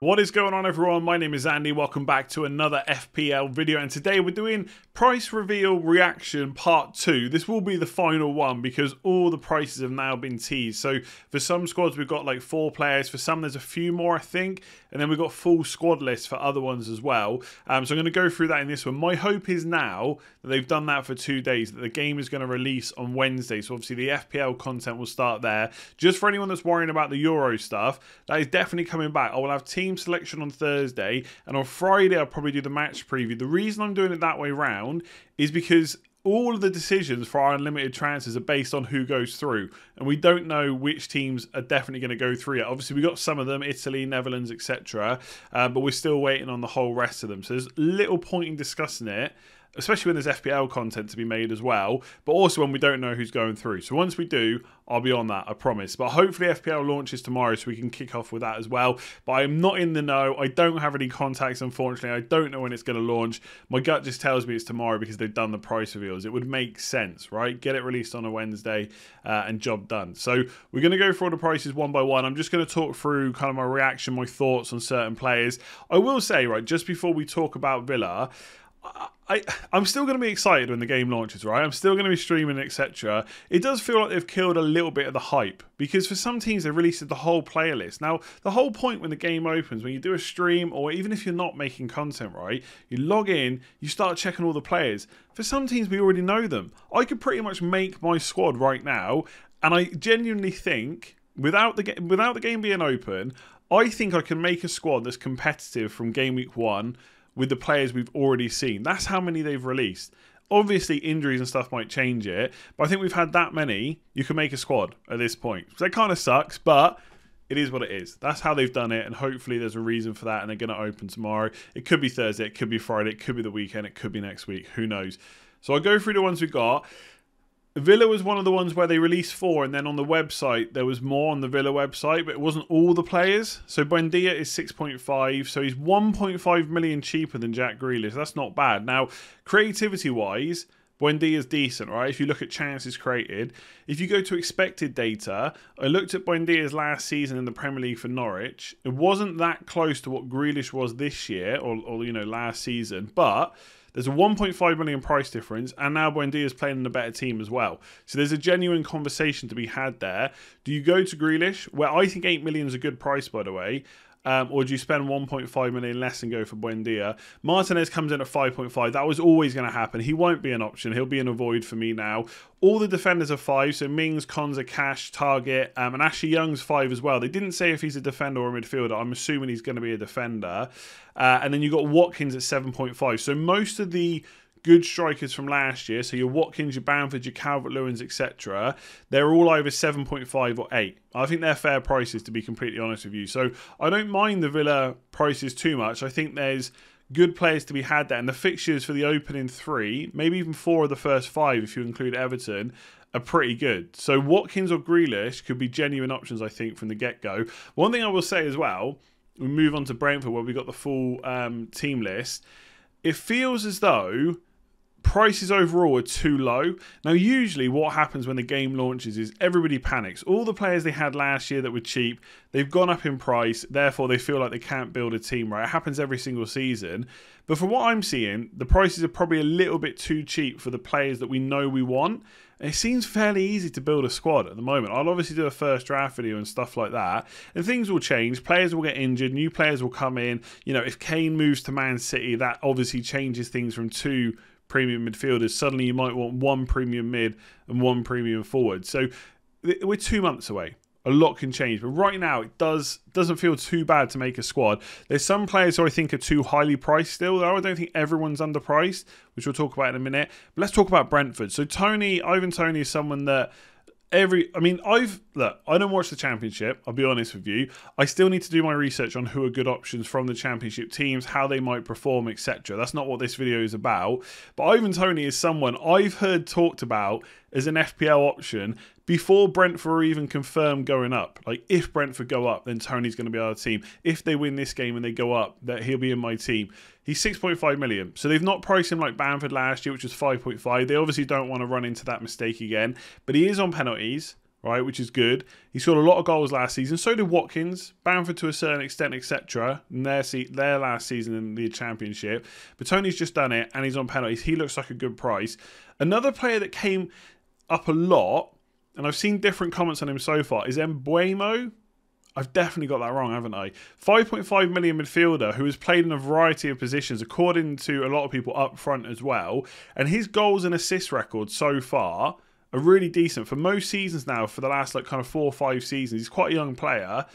What is going on everyone? My name is Andy. Welcome back to another FPL video and today we're doing price reveal reaction part 2. This will be the final one because all the prices have now been teased. So for some squads we've got like 4 players, for some there's a few more I think, and then we've got full squad lists for other ones as well. Um, so I'm going to go through that in this one. My hope is now that they've done that for 2 days, that the game is going to release on Wednesday. So obviously the FPL content will start there. Just for anyone that's worrying about the Euro stuff, that is definitely coming back. I will have team selection on Thursday, and on Friday I'll probably do the match preview. The reason I'm doing it that way round is because all of the decisions for our unlimited transfers are based on who goes through, and we don't know which teams are definitely going to go through yet. Obviously, we've got some of them, Italy, Netherlands, etc., uh, but we're still waiting on the whole rest of them. So there's little point in discussing it especially when there's FPL content to be made as well, but also when we don't know who's going through. So once we do, I'll be on that, I promise. But hopefully FPL launches tomorrow so we can kick off with that as well. But I'm not in the know. I don't have any contacts, unfortunately. I don't know when it's going to launch. My gut just tells me it's tomorrow because they've done the price reveals. It would make sense, right? Get it released on a Wednesday uh, and job done. So we're going to go through all the prices one by one. I'm just going to talk through kind of my reaction, my thoughts on certain players. I will say, right, just before we talk about Villa, I, I'm still going to be excited when the game launches, right? I'm still going to be streaming, etc. It does feel like they've killed a little bit of the hype because for some teams they released the whole playlist. Now, the whole point when the game opens, when you do a stream or even if you're not making content, right? You log in, you start checking all the players. For some teams, we already know them. I could pretty much make my squad right now, and I genuinely think without the without the game being open, I think I can make a squad that's competitive from game week one with the players we've already seen. That's how many they've released. Obviously, injuries and stuff might change it, but I think we've had that many. You can make a squad at this point. So that kind of sucks, but it is what it is. That's how they've done it, and hopefully there's a reason for that, and they're going to open tomorrow. It could be Thursday, it could be Friday, it could be the weekend, it could be next week. Who knows? So I'll go through the ones we got. Villa was one of the ones where they released four, and then on the website there was more on the Villa website, but it wasn't all the players. So Buendia is 6.5, so he's 1.5 million cheaper than Jack Grealish. That's not bad. Now, creativity wise, Buendia is decent, right? If you look at chances created, if you go to expected data, I looked at Buendia's last season in the Premier League for Norwich. It wasn't that close to what Grealish was this year, or, or you know last season, but there's a 1.5 million price difference, and now Buendia is playing in a better team as well. So there's a genuine conversation to be had there. Do you go to Grealish, where I think 8 million is a good price, by the way? Um, or do you spend 1.5 million less and go for Buendia? Martinez comes in at 5.5. That was always going to happen. He won't be an option. He'll be an avoid for me now. All the defenders are five. So Mings, Konsa, Cash, Targett, um, and Ashley Young's five as well. They didn't say if he's a defender or a midfielder. I'm assuming he's going to be a defender. Uh, and then you've got Watkins at 7.5. So most of the good strikers from last year, so your Watkins, your Bamford, your Calvert Lewins, etc., they're all over 7.5 or 8. I think they're fair prices, to be completely honest with you. So I don't mind the Villa prices too much. I think there's good players to be had there. And the fixtures for the opening three, maybe even four of the first five, if you include Everton, are pretty good. So Watkins or Grealish could be genuine options, I think, from the get go. One thing I will say as well, we move on to Brentford where we got the full um, team list. It feels as though prices overall are too low. Now, usually what happens when the game launches is everybody panics. All the players they had last year that were cheap, they've gone up in price, therefore they feel like they can't build a team right. It happens every single season. But from what I'm seeing, the prices are probably a little bit too cheap for the players that we know we want. It seems fairly easy to build a squad at the moment. I'll obviously do a first draft video and stuff like that. And things will change. Players will get injured. New players will come in. You know, if Kane moves to Man City, that obviously changes things from two premium midfielders, suddenly you might want one premium mid and one premium forward. So we're two months away. A lot can change, but right now it does doesn't feel too bad to make a squad. There's some players who I think are too highly priced still, though. I don't think everyone's underpriced, which we'll talk about in a minute. But let's talk about Brentford. So Toney, Ivan Toney is someone that every I mean I've look I don't watch the championship I'll be honest with you I still need to do my research on who are good options from the championship teams how they might perform etc that's not what this video is about but Ivan Toney is someone I've heard talked about as an FPL option before Brentford are even confirmed going up. Like if Brentford go up, then Toney's going to be our team. If they win this game and they go up, that he'll be in my team. He's 6.5 million. So they've not priced him like Bamford last year, which was 5.5. They obviously don't want to run into that mistake again. But he is on penalties. Right, which is good. He scored a lot of goals last season. So did Watkins, Bamford to a certain extent, etc. In their se- their last season in the championship. But Toney's just done it, and he's on penalties. He looks like a good price. Another player that came up a lot, and I've seen different comments on him so far, is Mbeumo. I've definitely got that wrong, haven't I? 5.5 million midfielder who has played in a variety of positions, according to a lot of people up front as well. And his goals and assist record so far are really decent for most seasons now. For the last like kind of four or five seasons, he's quite a young player.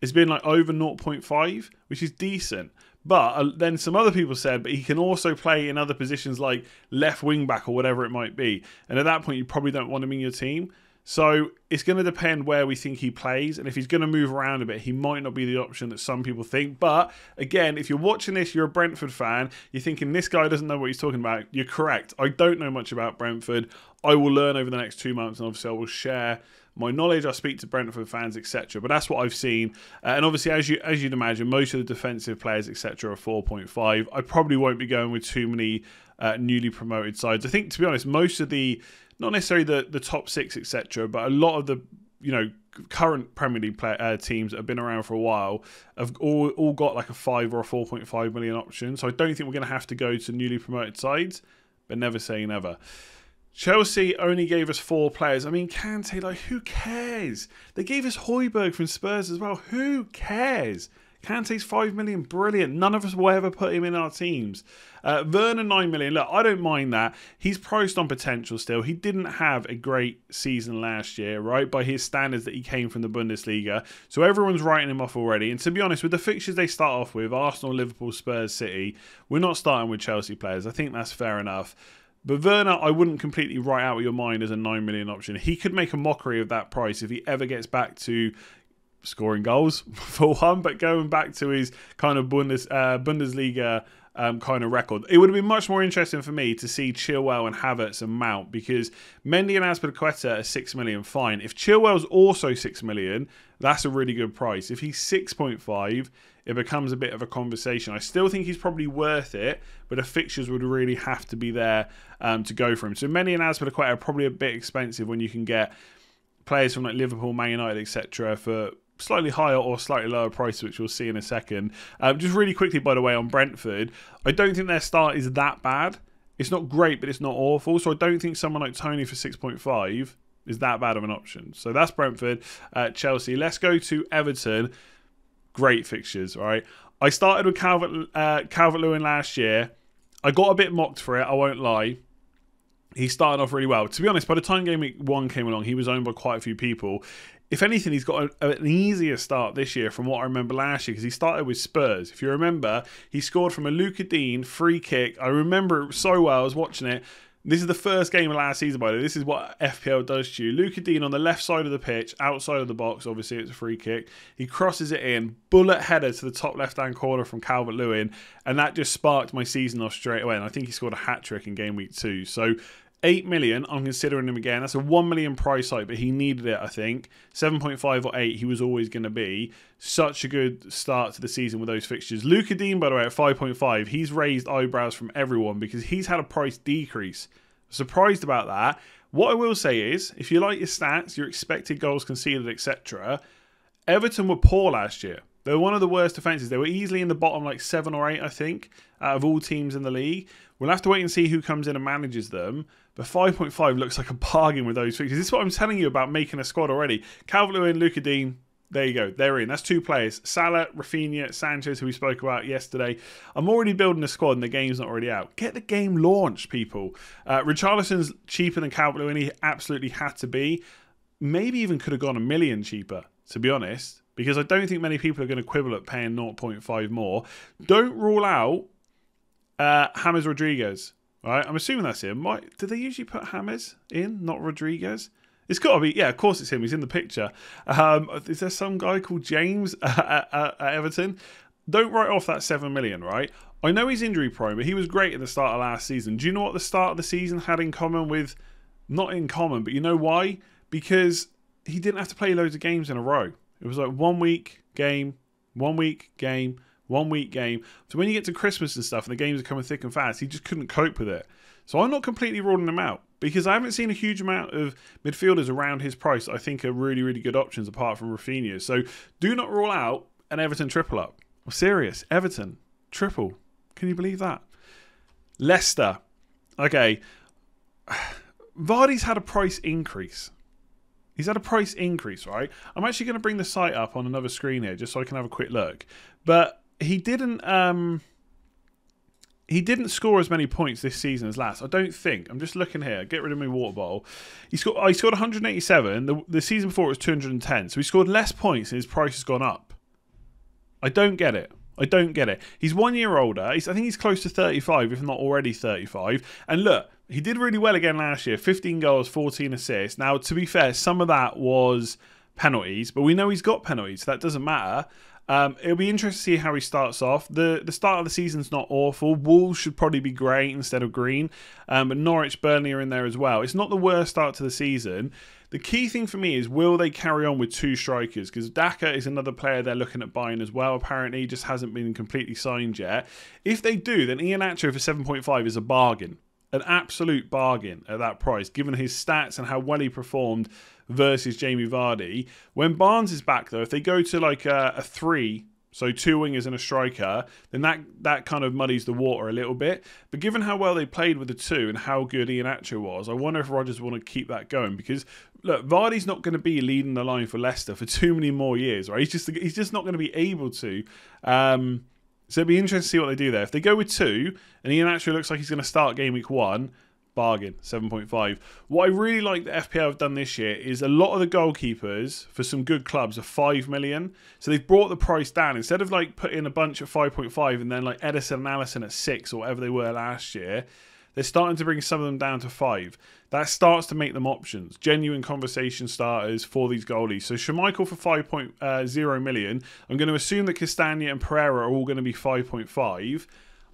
It's been like over 0.5, which is decent. But uh, then some other people said, but he can also play in other positions like left wing back or whatever it might be. And at that point, you probably don't want him in your team. So it's going to depend where we think he plays. And if he's going to move around a bit, he might not be the option that some people think. But again, if you're watching this, you're a Brentford fan, you're thinking this guy doesn't know what he's talking about. You're correct. I don't know much about Brentford. I will learn over the next two months, and obviously, I will share my knowledge. I speak to Brentford fans, etc. But that's what I've seen, uh, and obviously, as you as you'd imagine, most of the defensive players, etc., are 4.5. I probably won't be going with too many uh, newly promoted sides. I think, to be honest, most of the not necessarily the the top six, etc., but a lot of the you know current Premier League play, uh, teams that have been around for a while have all, all got like a five or a 4.5 million option. So I don't think we're going to have to go to newly promoted sides, but never say never. Chelsea only gave us four players. I mean, Kante, like, who cares? They gave us Højbjerg from Spurs as well. Who cares? Kante's 5 million, brilliant. None of us will ever put him in our teams. Uh, Werner, 9 million. Look, I don't mind that. He's priced on potential still. He didn't have a great season last year, right? By his standards that he came from the Bundesliga. So everyone's writing him off already. And to be honest, with the fixtures they start off with Arsenal, Liverpool, Spurs, City we're not starting with Chelsea players. I think that's fair enough. But Werner, I wouldn't completely write out of your mind as a 9 million option. He could make a mockery of that price if he ever gets back to scoring goals for one, but going back to his kind of Bundes, uh, Bundesliga um, kind of record. It would have been much more interesting for me to see Chilwell and Havertz and Mount because Mendy and Azpilicueta are six million. Fine. If Chilwell's also six million, that's a really good price. If he's six point five, it becomes a bit of a conversation. I still think he's probably worth it, but the fixtures would really have to be there um, to go for him. So Mendy and Azpilicueta are probably a bit expensive when you can get players from like Liverpool, Man United, etc. for slightly higher or slightly lower price, which we'll see in a second. Um, just really quickly, by the way, on Brentford, I don't think their start is that bad. It's not great, but it's not awful. So I don't think someone like Toney for 6.5 is that bad of an option. So that's Brentford, uh, Chelsea. Let's go to Everton. Great fixtures, right? I started with Calvert uh, Calvert Lewin last year. I got a bit mocked for it. I won't lie he started off really well. To be honest, by the time game week one came along, he was owned by quite a few people if anything, he's got a, an easier start this year from what I remember last year because he started with Spurs. If you remember, he scored from a Lucas Digne free kick. I remember it so well. I was watching it. This is the first game of last season, by the way. This is what FPL does to you. Lucas Digne on the left side of the pitch, outside of the box. Obviously, it's a free kick. He crosses it in, bullet header to the top left hand corner from Calvert Lewin, and that just sparked my season off straight away. And I think he scored a hat trick in game week two. So 8 million, I'm considering him again. That's a 1 million price hike, but he needed it, I think. 7.5 or 8, he was always going to be. Such a good start to the season with those fixtures. Lucas Digne, by the way, at 5.5, he's raised eyebrows from everyone because he's had a price decrease. Surprised about that. What I will say is, if you like your stats, your expected goals conceded, etc., Everton were poor last year. They were one of the worst defences. They were easily in the bottom like seven or eight, I think, out of all teams in the league. We'll have to wait and see who comes in and manages them. But 5.5 looks like a bargain with those fixtures. This is what I'm telling you about making a squad already. Calvert-Lewin, Lucas Digne, there you go. They're in. That's two players. Salah, Raphinha, Sanchez, who we spoke about yesterday. I'm already building a squad and the game's not already out. Get the game launched, people. Uh, Richarlison's cheaper than Calvert-Lewin. He absolutely had to be. Maybe even could have gone a million cheaper, to be honest because I don't think many people are going to quibble at paying 0.5 more. Don't rule out uh, James Rodriguez. Right, I'm assuming that's him. Why, do they usually put Hammers in, not Rodriguez? It's got to be, yeah, of course it's him. He's in the picture. Um, is there some guy called James at, at, at Everton? Don't write off that 7 million, right? I know he's injury prone, but he was great at the start of last season. Do you know what the start of the season had in common with, not in common, but you know why? Because he didn't have to play loads of games in a row. It was like one week game, one week game, one week game. So when you get to Christmas and stuff and the games are coming thick and fast, he just couldn't cope with it. So I'm not completely ruling him out because I haven't seen a huge amount of midfielders around his price I think are really, really good options apart from Raphinha. So do not rule out an Everton triple up. I'm serious. Everton triple. Can you believe that? Leicester. Okay. Vardy's had a price increase. He's had a price increase, right? I'm actually going to bring the site up on another screen here just so I can have a quick look. But he didn't um he didn't score as many points this season as last. I don't think. I'm just looking here. Get rid of my water bottle. He scored. Oh, he scored 187. The, the season before it was 210. So he scored less points and his price has gone up. I don't get it. I don't get it. He's one year older. He's, I think he's close to 35, if not already 35. And look, he did really well again last year 15 goals, 14 assists. Now, to be fair, some of that was penalties, but we know he's got penalties. So that doesn't matter. Um, it'll be interesting to see how he starts off. The the start of the season's not awful. Wolves should probably be great instead of green. Um, but Norwich, Burnley are in there as well. It's not the worst start to the season. The key thing for me is will they carry on with two strikers? Because Daka is another player they're looking at buying as well. Apparently, just hasn't been completely signed yet. If they do, then Iheanacho for 7.5 is a bargain. An absolute bargain at that price, given his stats and how well he performed versus Jamie Vardy. When Barnes is back, though, if they go to like a, a three so two wingers and a striker, then that that kind of muddies the water a little bit. But given how well they played with the two and how good Iheanacho was, I wonder if Rodgers want to keep that going because look, Vardy's not going to be leading the line for Leicester for too many more years, right? He's just he's just not going to be able to. Um, so it'd be interesting to see what they do there. If they go with two, and Iheanacho looks like he's going to start game week one, bargain 7.5 what i really like the fpl have done this year is a lot of the goalkeepers for some good clubs are 5 million. So they've brought the price down. Instead of like putting a bunch at 5.5 and then like Ederson and Alisson at 6 or whatever they were last year they're starting to bring some of them down to 5 that starts to make them options. Genuine conversation starters for these goalies. So Schmeichel for 5.0 uh, million. I'm going to assume that Castagne and pereira are all going to be 5.5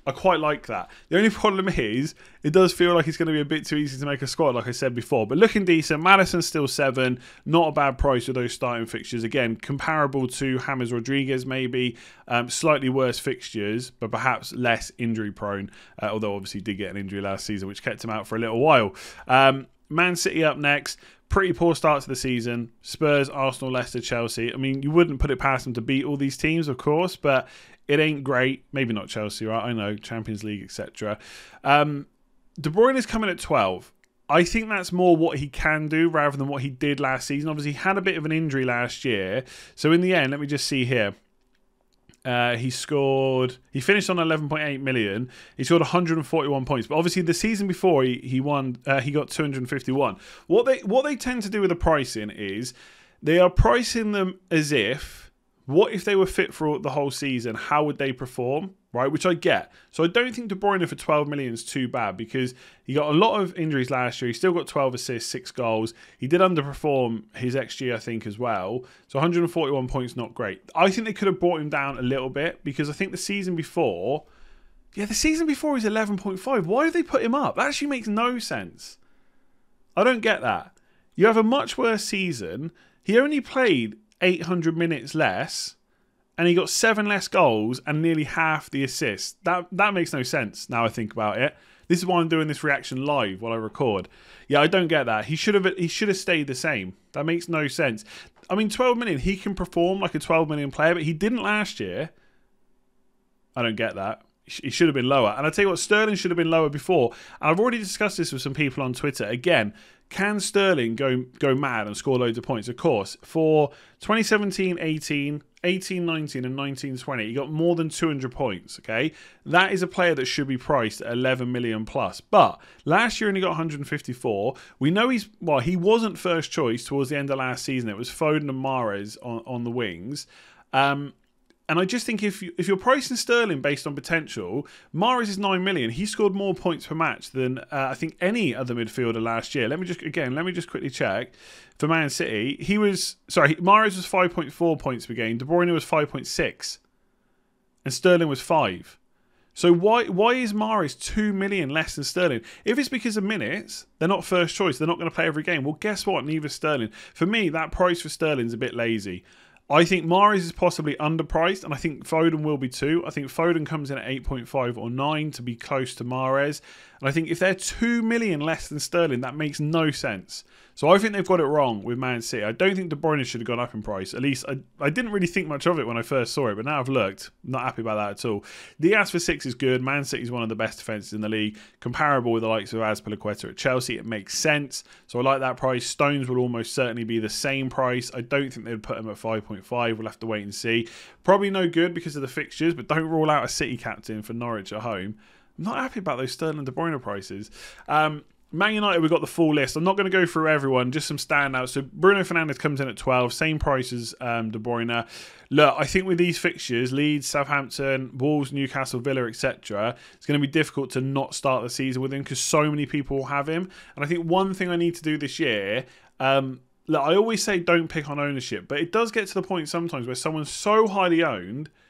I quite like that. The only problem is, it does feel like it's going to be a bit too easy to make a squad, like I said before. But looking decent. Maddison's still seven. Not a bad price with those starting fixtures. Again, comparable to James Rodriguez, maybe. Um, slightly worse fixtures, but perhaps less injury prone. Uh, although, obviously, did get an injury last season, which kept him out for a little while. Um, Man City up next. Pretty poor start to the season. Spurs, Arsenal, Leicester, Chelsea. I mean, you wouldn't put it past them to beat all these teams, of course, but it ain't great. Maybe not Chelsea, right? I know Champions League, etc. Um, De Bruyne is coming at twelve. I think that's more what he can do rather than what he did last season. Obviously, he had a bit of an injury last year. So in the end, let me just see here. Uh, he scored. He finished on 11.8 million. He scored 141 points. But obviously, the season before he he won. Uh, he got 251. What they what they tend to do with the pricing is they are pricing them as if what if they were fit for the whole season? How would they perform? Right, which I get. So I don't think De Bruyne for 12 million is too bad because he got a lot of injuries last year. He still got 12 assists, six goals. He did underperform his XG, I think, as well. So 141 points, not great. I think they could have brought him down a little bit because I think the season before, yeah, the season before is 11.5. Why did they put him up? That actually makes no sense. I don't get that. You have a much worse season. He only played 800 minutes less and he got seven less goals and nearly half the assists. That that makes no sense now I think about it. This is why I'm doing this reaction live while I record. Yeah, I don't get that. He should have he should have stayed the same. That makes no sense. I mean, 12 million, he can perform like a 12 million player, but he didn't last year. I don't get that. He should have been lower. And I tell you what, Sterling should have been lower before. And I've already discussed this with some people on Twitter. Again, can Sterling go go mad and score loads of points? Of course. For 2017 18, 18 19, and 19 20, he got more than 200 points. Okay. That is a player that should be priced at 11 million plus. But last year, only got 154. We know he's, well, he wasn't first choice towards the end of last season. It was Foden and Mahrez on, on the wings. Um, and I just think if you, if you're pricing Sterling based on potential, Mahrez is nine million. He scored more points per match than uh, I think any other midfielder last year. Let me just again, let me just quickly check for Man City. He was sorry, Mahrez was five point four points per game. De Bruyne was five point six, and Sterling was five. So why why is Mahrez two million less than Sterling? If it's because of minutes, they're not first choice. They're not going to play every game. Well, guess what? Neither Sterling. For me, that price for Sterling's a bit lazy. I think Mahrez is possibly underpriced, and I think Foden will be too. I think Foden comes in at 8.5 or 9 to be close to Mahrez. And I think if they're 2 million less than Sterling, that makes no sense. So I think they've got it wrong with Man City. I don't think De Bruyne should have gone up in price. At least I, I didn't really think much of it when I first saw it, but now I've looked. Not happy about that at all. Dias for six is good. Man City is one of the best defences in the league, comparable with the likes of Azpilicueta at Chelsea. It makes sense. So I like that price. Stones will almost certainly be the same price. I don't think they'd put him at 5.5. We'll have to wait and see. Probably no good because of the fixtures, but don't rule out a City captain for Norwich at home. I'm not happy about those Sterling De Bruyne prices. Um, Man United, we've got the full list. I'm not going to go through everyone, just some standouts. So Bruno Fernandes comes in at 12, same price as um, De Bruyne. Look, I think with these fixtures, Leeds, Southampton, Wolves, Newcastle, Villa, etc., it's going to be difficult to not start the season with him because so many people have him. And I think one thing I need to do this year, um, look, I always say don't pick on ownership, but it does get to the point sometimes where someone's so highly owned –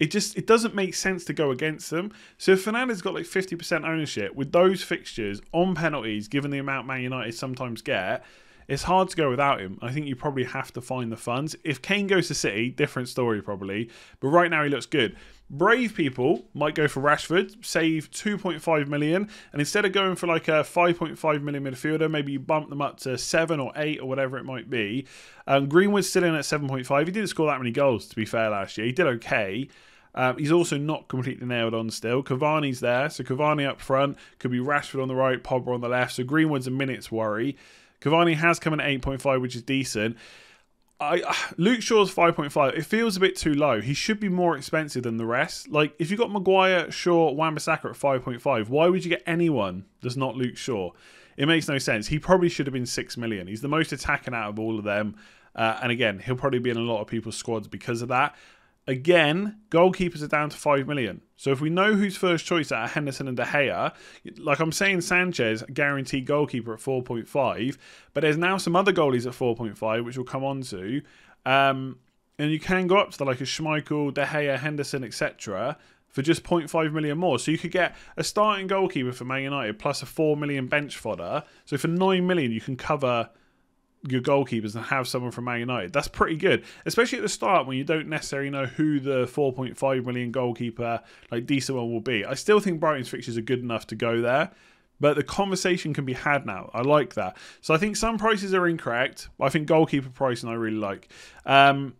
it just it doesn't make sense to go against them. So if Fernandes got like 50% ownership with those fixtures on penalties, given the amount Man United sometimes get, it's hard to go without him. I think you probably have to find the funds. If Kane goes to City, different story probably. But right now he looks good. Brave people might go for Rashford, save 2.5 million, and instead of going for like a 5.5 million midfielder, maybe you bump them up to 7 or 8 or whatever it might be. Um, Greenwood's still in at 7.5. He didn't score that many goals, to be fair, last year. He did okay. Um, he's also not completely nailed on still. Cavani's there, so Cavani up front could be Rashford on the right, Pogba on the left. So Greenwood's a minute's worry. Cavani has come in at 8.5, which is decent. I Luke Shaw's 5.5. It feels a bit too low. He should be more expensive than the rest. Like if you got Maguire, Shaw, Wan-Bissaka at 5.5, why would you get anyone that's not Luke Shaw? It makes no sense. He probably should have been 6 million. He's the most attacking out of all of them. Uh, and again, he'll probably be in a lot of people's squads because of that. Again, goalkeepers are down to 5 million. So if we know who's first choice at Henderson and De Gea, like I'm saying, Sanchez, guaranteed goalkeeper at 4.5, but there's now some other goalies at 4.5, which we'll come on to. Um, and you can go up to the like a Schmeichel, De Gea, Henderson, etc. for just 0.5 million more. So you could get a starting goalkeeper for Man United plus a 4 million bench fodder. So for 9 million, you can cover your goalkeepers and have someone from Man United. That's pretty good, especially at the start when you don't necessarily know who the 4.5 million goalkeeper, like decent one, will be. I still think Brighton's fixtures are good enough to go there, but the conversation can be had now. I like that. So I think some prices are incorrect. I think goalkeeper pricing I really like. Um,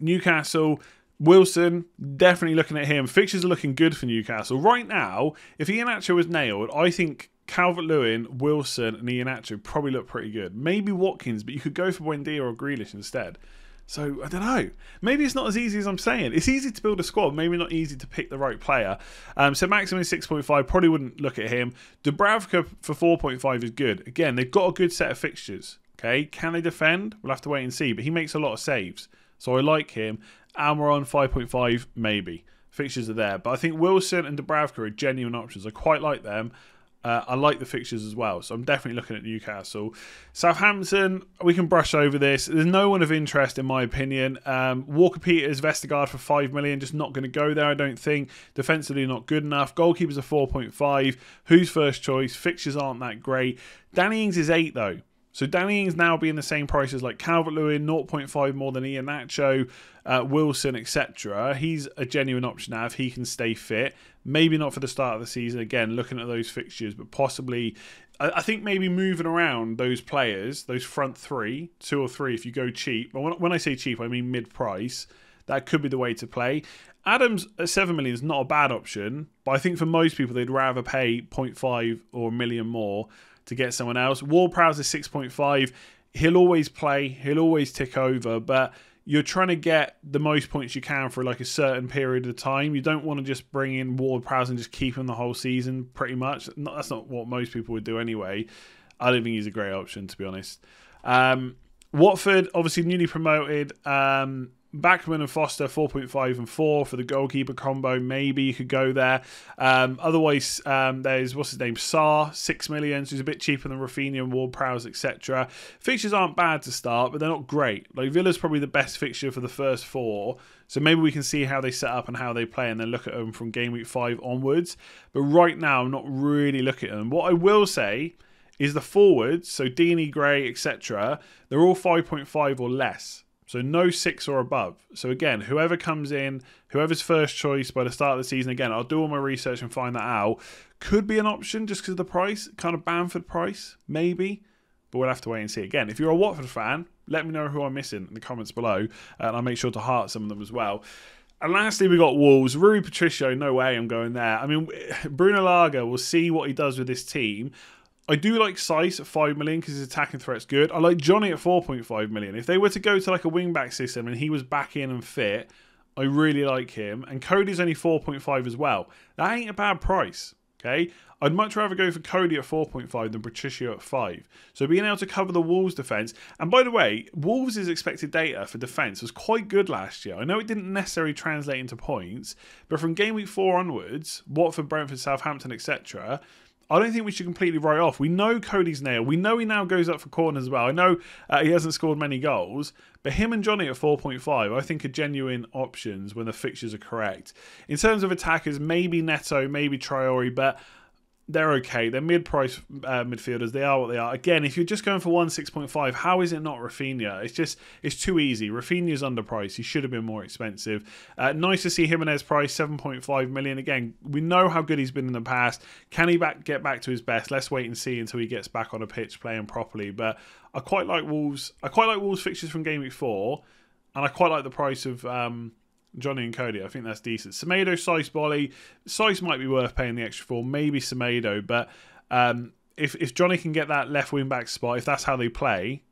Newcastle. Wilson, definitely looking at him. Fixtures are looking good for Newcastle. Right now, if Iheanacho was nailed, I think Calvert Lewin, Wilson, and Iheanacho probably look pretty good. Maybe Watkins, but you could go for Buendia or Grealish instead. So I don't know. Maybe it's not as easy as I'm saying. It's easy to build a squad, maybe not easy to pick the right player. Um, Saint-Maximin 6.5, probably wouldn't look at him. Dubravka for 4.5 is good. Again, they've got a good set of fixtures. Okay, can they defend? We'll have to wait and see. But he makes a lot of saves, so I like him. Almiron 5.5, maybe. Fixtures are there, but I think Wilson and Dubravka are genuine options. I quite like them. Uh, I like the fixtures as well, so I'm definitely looking at Newcastle. Southampton, we can brush over this. There's no one of interest, in my opinion. Um, Walker Peters, Vestergaard for 5 million, just not going to go there, I don't think. Defensively, not good enough. Goalkeepers are 4.5. Who's first choice? Fixtures aren't that great. Danny Ings is 8, though. So Danny Ings now being the same prices like Calvert Lewin, 0.5 more than Iheanacho, uh, Wilson, etc. He's a genuine option now if he can stay fit. Maybe not for the start of the season. Again, looking at those fixtures, but possibly. I think maybe moving around those players, those front three, two or three, if you go cheap. But When I say cheap, I mean mid price. That could be the way to play. Adams at 7 million is not a bad option, but I think for most people, they'd rather pay 0.5 or a million more to get someone else. Ward-Prowse is 6.5. He'll always play, he'll always tick over, but you're trying to get the most points you can for like a certain period of time. You don't want to just bring in Ward-Prowse and just keep him the whole season, pretty much. that's not what most people would do anyway. I don't think he's a great option, to be honest. Um, Watford, obviously newly promoted. Um, Bachmann and Foster 4.5 and 4 for the goalkeeper combo. Maybe you could go there. Um, otherwise, um, there's what's his name? Sarr, 6 million, he's a bit cheaper than Raphinha and Ward Prowse, etc. Fixtures aren't bad to start, but they're not great. Like Villa's probably the best fixture for the first four. So maybe we can see how they set up and how they play and then look at them from game week 5 onwards. But right now, I'm not really looking at them. What I will say is the forwards, so Deeney, Gray, etc., they're all 5.5 or less. So no six or above. So again, whoever comes in, whoever's first choice by the start of the season, again, I'll do all my research and find that out. Could be an option just because of the price, kind of Bamford price, maybe. But we'll have to wait and see. Again, if you're a Watford fan, let me know who I'm missing in the comments below, and I'll make sure to heart some of them as well. And lastly, we got Wolves. Rui Patricio, no way I'm going there. I mean, Bruno Lage will see what he does with this team. I do like Saïss at 5 million because his attacking threat's good. I like Jonny at 4.5 million. If they were to go to like a wingback system and he was back in and fit, I really like him. And Coady's only 4.5 as well. That ain't a bad price. Okay, I'd much rather go for Coady at 4.5 than Patricio at 5. So being able to cover the Wolves defence, and by the way, Wolves' expected data for defence was quite good last year. I know it didn't necessarily translate into points, but from game week 4 onwards, Watford, Brentford, Southampton, etc., I don't think we should completely write off. We know Coady's nail. We know he now goes up for corners as well. I know uh, he hasn't scored many goals, but him and Jonny at 4.5, I think are genuine options when the fixtures are correct. In terms of attackers, maybe Neto, maybe Traore, but they're okay. They're mid-price uh, midfielders. They are what they are. Again, if you're just going for one six point five, how is it not Raphinha? It's just it's too easy. Raphinha's underpriced. He should have been more expensive. Uh, nice to see Jimenez price seven point five million. Again, we know how good he's been in the past. Can he back get back to his best? Let's wait and see until he gets back on a pitch playing properly. But I quite like Wolves. I quite like Wolves fixtures from game week four, and I quite like the price of. Um, Jonny and Coady. I think that's decent. Semedo, Saïss, Boly. Saïss might be worth paying the extra for. Maybe Semedo. But um, if, if Jonny can get that left wing back spot, if that's how they play,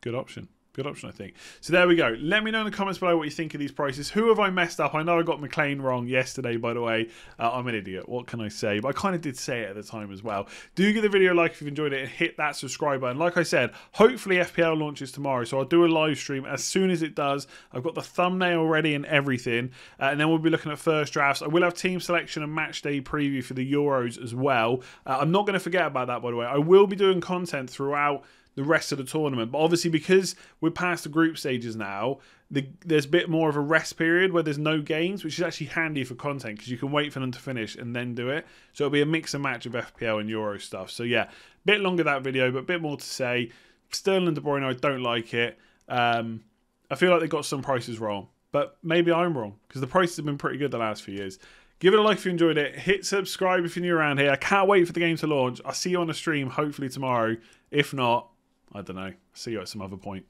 good option. Good option, I think. So there we go. Let me know in the comments below what you think of these prices. Who have I messed up? I know I got McLean wrong yesterday, by the way. Uh, I'm an idiot. What can I say? But I kind of did say it at the time as well. Do give the video a like if you've enjoyed it and hit that subscribe button. Like I said, hopefully FPL launches tomorrow. So I'll do a live stream as soon as it does. I've got the thumbnail ready and everything. Uh, and then we'll be looking at first drafts. I will have team selection and match day preview for the Euros as well. Uh, I'm not going to forget about that, by the way. I will be doing content throughout the rest of the tournament. But obviously, because we're past the group stages now, the, there's a bit more of a rest period where there's no games, which is actually handy for content because you can wait for them to finish and then do it. So it'll be a mix and match of FPL and Euro stuff. So yeah, a bit longer that video, but a bit more to say. Sterling De Bruyne, I don't like it. Um, I feel like they got some prices wrong, but maybe I'm wrong because the prices have been pretty good the last few years. Give it a like if you enjoyed it. Hit subscribe if you're new around here. I can't wait for the game to launch. I'll see you on the stream hopefully tomorrow. If not, I don't know. See you at some other point.